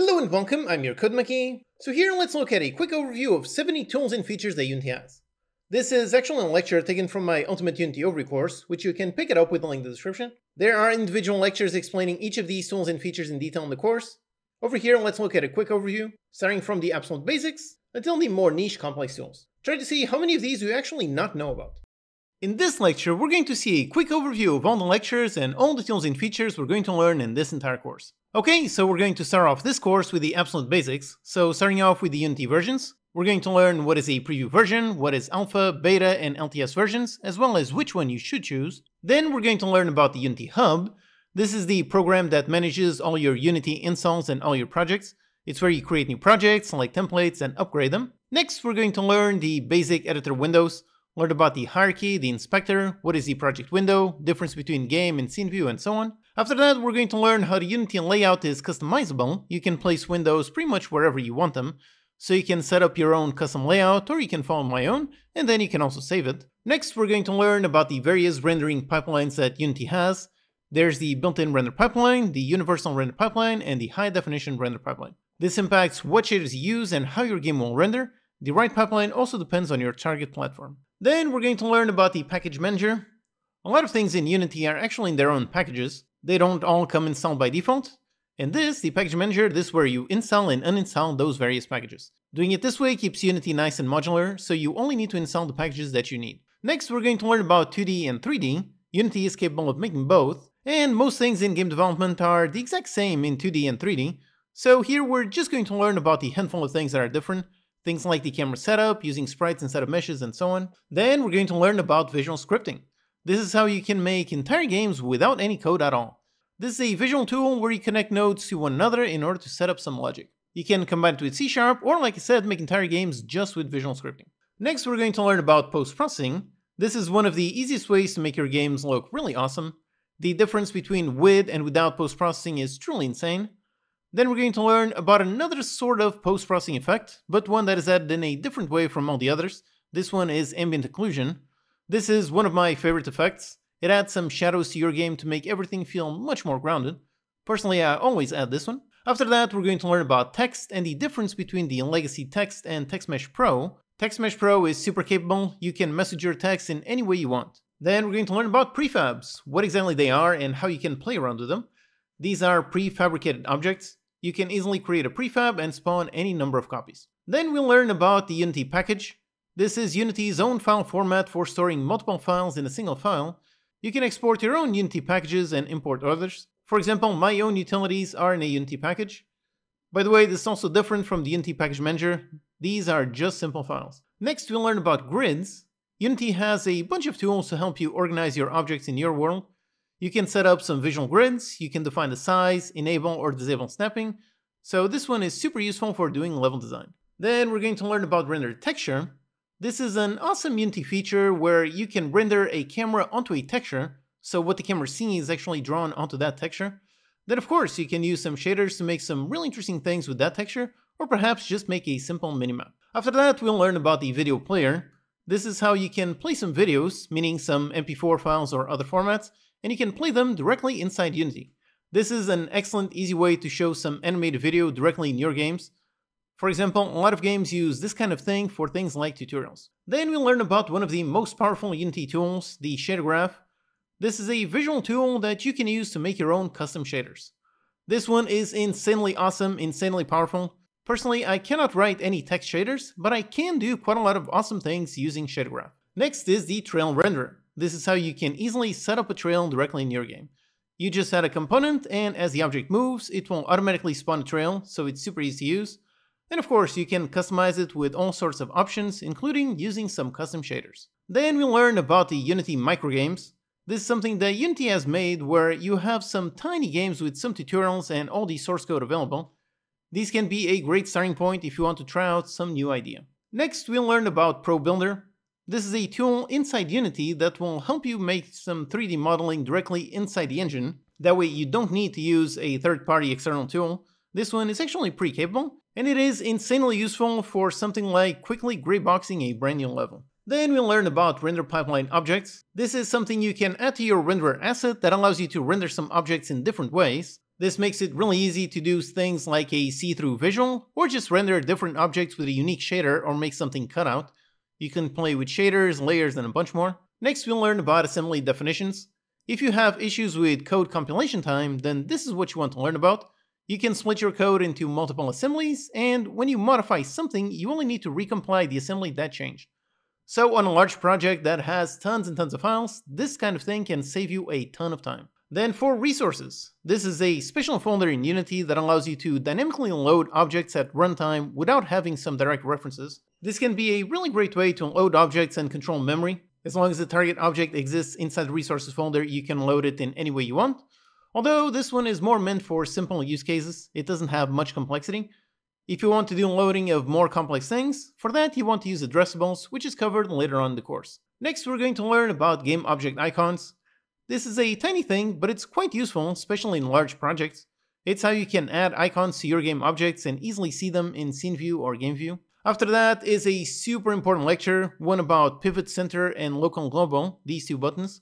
Hello and welcome, I'm your CodeMonkey. So here let's look at a quick overview of 70 tools and features that Unity has. This is actually a lecture taken from my Ultimate Unity Overview course, which you can pick it up with the link in the description. There are individual lectures explaining each of these tools and features in detail in the course. Over here, let's look at a quick overview, starting from the absolute basics until the more niche complex tools. Try to see how many of these you actually not know about. In this lecture, we're going to see a quick overview of all the lectures and all the tools and features we're going to learn in this entire course. Okay, so we're going to start off this course with the absolute basics. So starting off with the Unity versions, we're going to learn what is a preview version, what is alpha, beta, and LTS versions, as well as which one you should choose. Then we're going to learn about the Unity Hub. This is the program that manages all your Unity installs and all your projects. It's where you create new projects, select templates, and upgrade them. Next, we're going to learn the basic editor windows, learn about the hierarchy, the inspector, what is the project window, difference between game and scene view, and so on. After that, we're going to learn how the Unity layout is customizable. You can place windows pretty much wherever you want them. So you can set up your own custom layout, or you can follow my own, and then you can also save it. Next, we're going to learn about the various rendering pipelines that Unity has. There's the built-in render pipeline, the universal render pipeline, and the high-definition render pipeline. This impacts what shaders you use and how your game will render. The right pipeline also depends on your target platform. Then we're going to learn about the package manager. A lot of things in Unity are actually in their own packages. They don't all come installed by default. And this, the package manager, this is where you install and uninstall those various packages. Doing it this way keeps Unity nice and modular, so you only need to install the packages that you need. Next, we're going to learn about 2D and 3D. Unity is capable of making both, and most things in game development are the exact same in 2D and 3D. So here we're just going to learn about the handful of things that are different, things like the camera setup, using sprites instead of meshes, and so on. Then we're going to learn about visual scripting. This is how you can make entire games without any code at all. This is a visual tool where you connect nodes to one another in order to set up some logic. You can combine it with C Sharp, or like I said, make entire games just with visual scripting. Next, we're going to learn about post-processing. This is one of the easiest ways to make your games look really awesome. The difference between with and without post-processing is truly insane. Then we're going to learn about another sort of post-processing effect, but one that is added in a different way from all the others. This one is ambient occlusion. This is one of my favorite effects. It adds some shadows to your game to make everything feel much more grounded. Personally, I always add this one. After that, we're going to learn about text and the difference between the Legacy Text and TextMesh Pro. TextMesh Pro is super capable, you can message your text in any way you want. Then we're going to learn about prefabs, what exactly they are and how you can play around with them. These are prefabricated objects. You can easily create a prefab and spawn any number of copies. Then we'll learn about the Unity package. This is Unity's own file format for storing multiple files in a single file. You can export your own Unity packages and import others. For example, my own utilities are in a Unity package. By the way, this is also different from the Unity package manager. These are just simple files. Next, we'll learn about grids. Unity has a bunch of tools to help you organize your objects in your world. You can set up some visual grids, you can define the size, enable or disable snapping, so this one is super useful for doing level design. Then we're going to learn about render texture. This is an awesome Unity feature where you can render a camera onto a texture, so what the camera sees is actually drawn onto that texture. Then of course you can use some shaders to make some really interesting things with that texture, or perhaps just make a simple minimap. After that we'll learn about the video player. This is how you can play some videos, meaning some MP4 files or other formats, and you can play them directly inside Unity. This is an excellent easy way to show some animated video directly in your games. For example, a lot of games use this kind of thing for things like tutorials. Then we'll learn about one of the most powerful Unity tools, the shader graph. This is a visual tool that you can use to make your own custom shaders. This one is insanely awesome, insanely powerful. Personally, I cannot write any text shaders, but I can do quite a lot of awesome things using shader graph. Next is the trail renderer. This is how you can easily set up a trail directly in your game. You just add a component, and as the object moves, it will automatically spawn a trail, so it's super easy to use. And of course, you can customize it with all sorts of options, including using some custom shaders. Then we'll learn about the Unity microgames. This is something that Unity has made where you have some tiny games with some tutorials and all the source code available. These can be a great starting point if you want to try out some new idea. Next, we'll learn about ProBuilder. This is a tool inside Unity that will help you make some 3D modeling directly inside the engine. That way you don't need to use a third-party external tool. This one is actually pretty capable, and it is insanely useful for something like quickly grayboxing a brand new level. Then we'll learn about render pipeline objects. This is something you can add to your renderer asset that allows you to render some objects in different ways. This makes it really easy to do things like a see-through visual, or just render different objects with a unique shader or make something cut out. You can play with shaders, layers, and a bunch more. Next, we'll learn about assembly definitions. If you have issues with code compilation time, then this is what you want to learn about. You can split your code into multiple assemblies, and when you modify something, you only need to recompile the assembly that changed. So on a large project that has tons and tons of files, this kind of thing can save you a ton of time. Then for resources, this is a special folder in Unity that allows you to dynamically load objects at runtime without having some direct references. This can be a really great way to load objects and control memory. As long as the target object exists inside the resources folder, you can load it in any way you want. Although this one is more meant for simple use cases, it doesn't have much complexity. If you want to do loading of more complex things, for that you want to use addressables, which is covered later on in the course. Next we're going to learn about game object icons. This is a tiny thing, but it's quite useful, especially in large projects. It's how you can add icons to your game objects and easily see them in scene view or game view. After that is a super important lecture, one about pivot center and local global, these two buttons.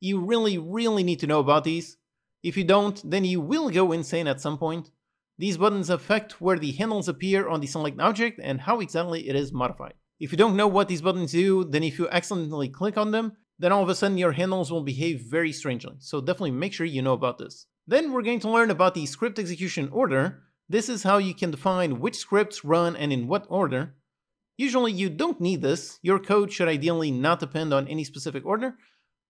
You really, really need to know about these. If you don't, then you will go insane at some point. These buttons affect where the handles appear on the select object and how exactly it is modified. If you don't know what these buttons do, then if you accidentally click on them, then all of a sudden your handles will behave very strangely, so definitely make sure you know about this. Then we're going to learn about the script execution order. This is how you can define which scripts run and in what order. Usually you don't need this, your code should ideally not depend on any specific order,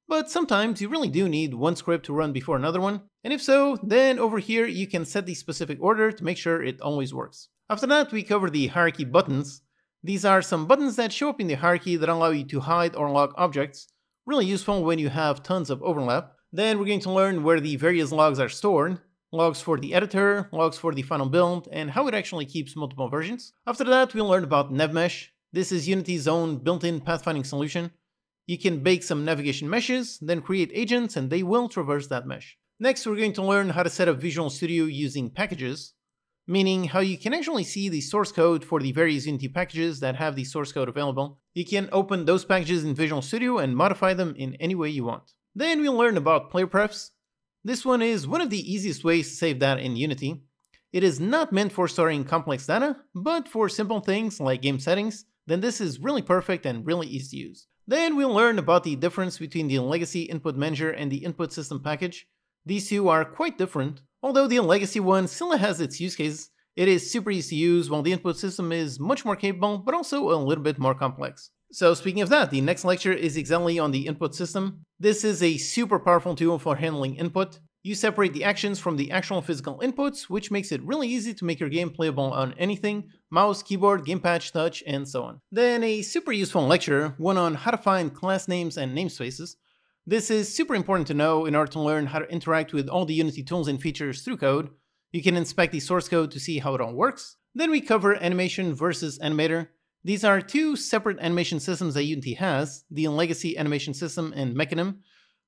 but sometimes you really do need one script to run before another one, and if so, then over here you can set the specific order to make sure it always works. After that we cover the hierarchy buttons. These are some buttons that show up in the hierarchy that allow you to hide or lock objects, Really useful when you have tons of overlap. Then we're going to learn where the various logs are stored, logs for the editor, logs for the final build, and how it actually keeps multiple versions. After that, we'll learn about NavMesh. This is Unity's own built-in pathfinding solution. You can bake some navigation meshes, then create agents, and they will traverse that mesh. Next, we're going to learn how to set up Visual Studio using packages meaning how you can actually see the source code for the various Unity packages that have the source code available. You can open those packages in Visual Studio and modify them in any way you want. Then we'll learn about player prefs. This one is one of the easiest ways to save data in Unity. It is not meant for storing complex data, but for simple things like game settings, then this is really perfect and really easy to use. Then we'll learn about the difference between the legacy input manager and the input system package. These two are quite different, Although the legacy one still has its use cases, it is super easy to use while the input system is much more capable, but also a little bit more complex. So speaking of that, the next lecture is exactly on the input system. This is a super powerful tool for handling input. You separate the actions from the actual physical inputs, which makes it really easy to make your game playable on anything, mouse, keyboard, gamepad, touch, and so on. Then a super useful lecture, one on how to find class names and namespaces, this is super important to know in order to learn how to interact with all the Unity tools and features through code. You can inspect the source code to see how it all works. Then we cover animation versus animator. These are two separate animation systems that Unity has, the legacy animation system and Mecanim.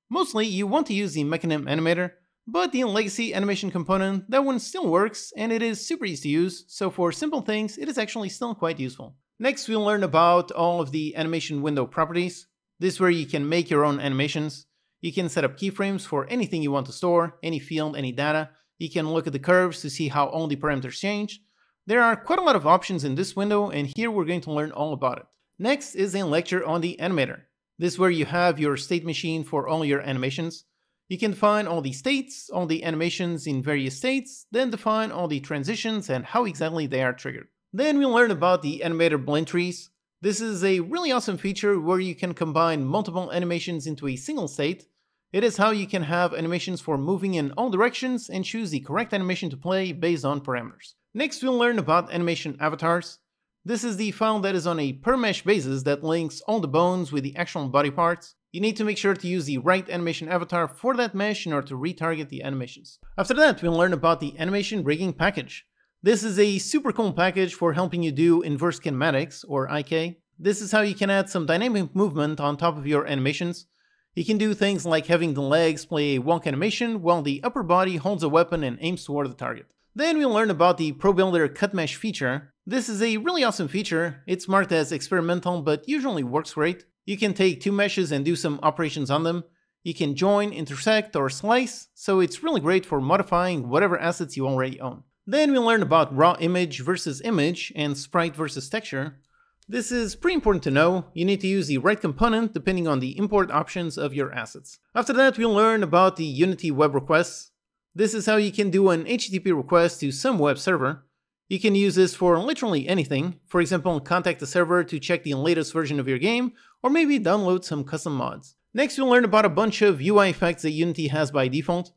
Mostly you want to use the Mecanim animator, but the legacy animation component, that one still works and it is super easy to use, so for simple things it is actually still quite useful. Next we'll learn about all of the animation window properties. This is where you can make your own animations. You can set up keyframes for anything you want to store, any field, any data. You can look at the curves to see how all the parameters change. There are quite a lot of options in this window and here we're going to learn all about it. Next is a lecture on the animator. This is where you have your state machine for all your animations. You can define all the states, all the animations in various states, then define all the transitions and how exactly they are triggered. Then we'll learn about the animator blend trees. This is a really awesome feature where you can combine multiple animations into a single state. It is how you can have animations for moving in all directions and choose the correct animation to play based on parameters. Next we'll learn about animation avatars. This is the file that is on a per mesh basis that links all the bones with the actual body parts. You need to make sure to use the right animation avatar for that mesh in order to retarget the animations. After that, we'll learn about the animation rigging package. This is a super cool package for helping you do inverse kinematics, or IK. This is how you can add some dynamic movement on top of your animations. You can do things like having the legs play a walk animation while the upper body holds a weapon and aims toward the target. Then we'll learn about the ProBuilder Cut Mesh feature. This is a really awesome feature. It's marked as experimental but usually works great. You can take two meshes and do some operations on them. You can join, intersect, or slice, so it's really great for modifying whatever assets you already own. Then we learn about raw image versus image and sprite versus texture. This is pretty important to know, you need to use the right component depending on the import options of your assets. After that we'll learn about the Unity web requests. This is how you can do an HTTP request to some web server. You can use this for literally anything, for example contact the server to check the latest version of your game, or maybe download some custom mods. Next we'll learn about a bunch of UI effects that Unity has by default.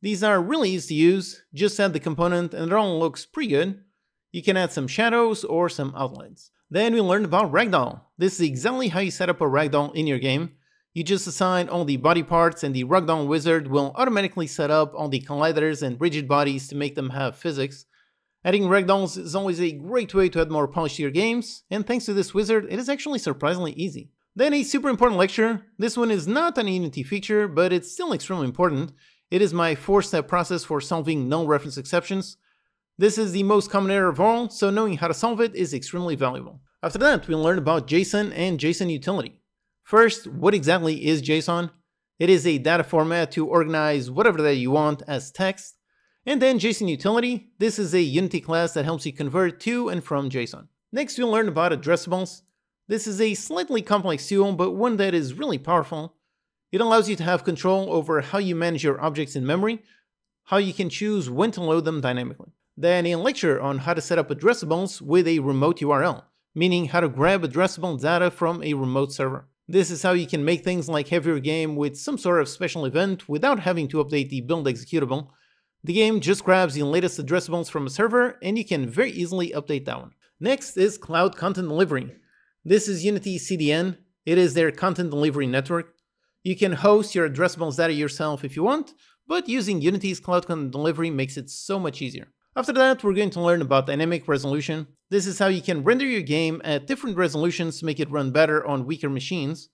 These are really easy to use, just add the component and it all looks pretty good. You can add some shadows or some outlines. Then we learned about Ragdoll. This is exactly how you set up a Ragdoll in your game. You just assign all the body parts and the Ragdoll wizard will automatically set up all the colliders and rigid bodies to make them have physics. Adding Ragdolls is always a great way to add more polish to your games, and thanks to this wizard, it is actually surprisingly easy. Then a super important lecture. This one is not an Unity feature, but it's still extremely important. It is my four-step process for solving null reference exceptions. This is the most common error of all, so knowing how to solve it is extremely valuable. After that, we'll learn about JSON and JSON utility. First, what exactly is JSON? It is a data format to organize whatever that you want as text. And then JSON utility, this is a Unity class that helps you convert to and from JSON. Next, we'll learn about addressables. This is a slightly complex tool, but one that is really powerful. It allows you to have control over how you manage your objects in memory, how you can choose when to load them dynamically. Then a lecture on how to set up addressables with a remote URL, meaning how to grab addressable data from a remote server. This is how you can make things like have your game with some sort of special event without having to update the build executable. The game just grabs the latest addressables from a server and you can very easily update that one. Next is Cloud Content Delivery. This is Unity CDN. It is their content delivery network. You can host your addressables data yourself if you want, but using Unity's Cloud Content Delivery makes it so much easier. After that, we're going to learn about dynamic resolution. This is how you can render your game at different resolutions to make it run better on weaker machines.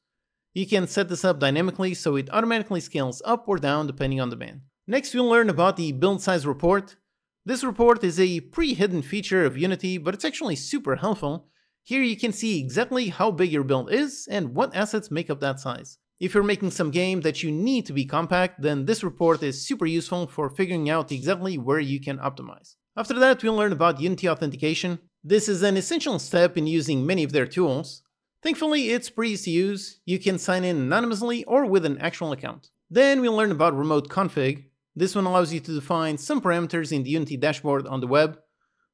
You can set this up dynamically so it automatically scales up or down depending on demand. Next, we'll learn about the build size report. This report is a pre-hidden feature of Unity, but it's actually super helpful. Here you can see exactly how big your build is and what assets make up that size. If you're making some game that you need to be compact, then this report is super useful for figuring out exactly where you can optimize. After that, we'll learn about Unity Authentication. This is an essential step in using many of their tools. Thankfully, it's pretty easy to use. You can sign in anonymously or with an actual account. Then we'll learn about Remote Config. This one allows you to define some parameters in the Unity dashboard on the web.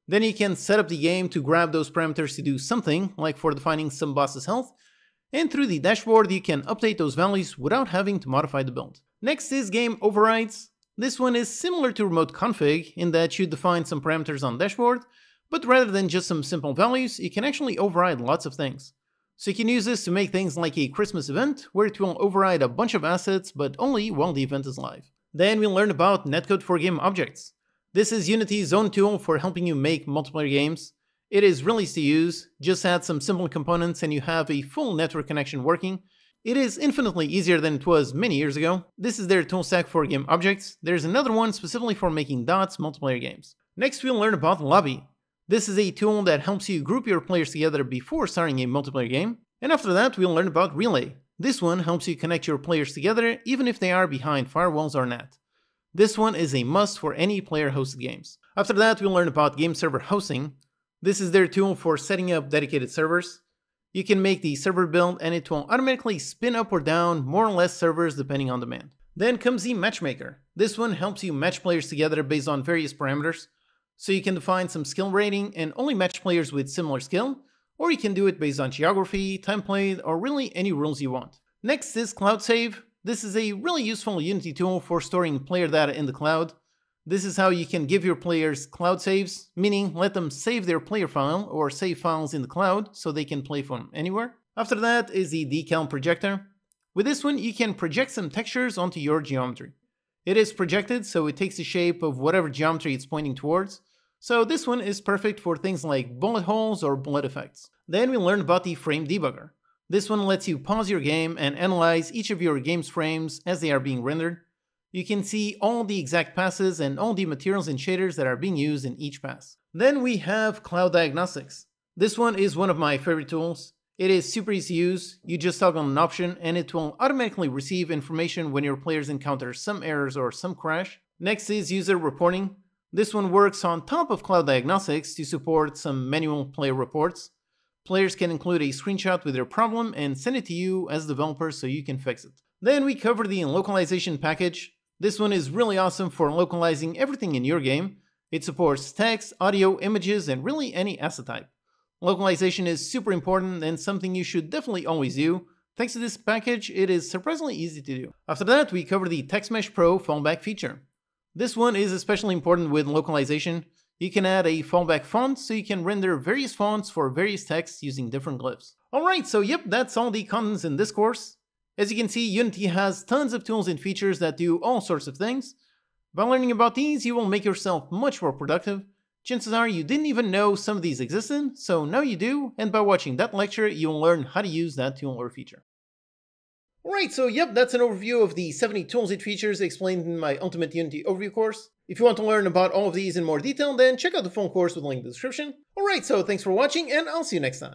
Then you can set up the game to grab those parameters to do something, like for defining some boss's health, and through the dashboard you can update those values without having to modify the build. Next is game overrides. This one is similar to remote config in that you define some parameters on dashboard, but rather than just some simple values, you can actually override lots of things. So you can use this to make things like a Christmas event, where it will override a bunch of assets, but only while the event is live. Then we'll learn about netcode for game objects. This is Unity's own oh tool for helping you make multiplayer games. It is really easy to use, just add some simple components and you have a full network connection working. It is infinitely easier than it was many years ago. This is their tool stack for game objects. There's another one specifically for making dots multiplayer games. Next we'll learn about Lobby. This is a tool that helps you group your players together before starting a multiplayer game. And after that we'll learn about Relay. This one helps you connect your players together even if they are behind firewalls or not. This one is a must for any player hosted games. After that we'll learn about game server hosting. This is their tool for setting up dedicated servers. You can make the server build and it will automatically spin up or down more or less servers depending on demand. Then comes the matchmaker. This one helps you match players together based on various parameters. So you can define some skill rating and only match players with similar skill, or you can do it based on geography, time played, or really any rules you want. Next is Cloud Save. This is a really useful Unity tool for storing player data in the cloud. This is how you can give your players cloud saves, meaning let them save their player file or save files in the cloud so they can play from anywhere. After that is the decal projector. With this one, you can project some textures onto your geometry. It is projected, so it takes the shape of whatever geometry it's pointing towards. So this one is perfect for things like bullet holes or bullet effects. Then we learned about the frame debugger. This one lets you pause your game and analyze each of your game's frames as they are being rendered you can see all the exact passes and all the materials and shaders that are being used in each pass. Then we have Cloud Diagnostics. This one is one of my favorite tools. It is super easy to use, you just toggle on an option and it will automatically receive information when your players encounter some errors or some crash. Next is user reporting. This one works on top of Cloud Diagnostics to support some manual player reports. Players can include a screenshot with their problem and send it to you as developers so you can fix it. Then we cover the localization package. This one is really awesome for localizing everything in your game. It supports text, audio, images, and really any asset type. Localization is super important and something you should definitely always do. Thanks to this package, it is surprisingly easy to do. After that, we cover the TextMesh Pro fallback feature. This one is especially important with localization. You can add a fallback font so you can render various fonts for various texts using different glyphs. Alright, so yep, that's all the contents in this course. As you can see, Unity has tons of tools and features that do all sorts of things. By learning about these, you will make yourself much more productive, Chances are you didn't even know some of these existed, so now you do, and by watching that lecture, you'll learn how to use that tool or feature. Alright, so yep, that's an overview of the 70 tools and features explained in my Ultimate Unity overview course. If you want to learn about all of these in more detail, then check out the full course with the link in the description. Alright, so thanks for watching, and I'll see you next time.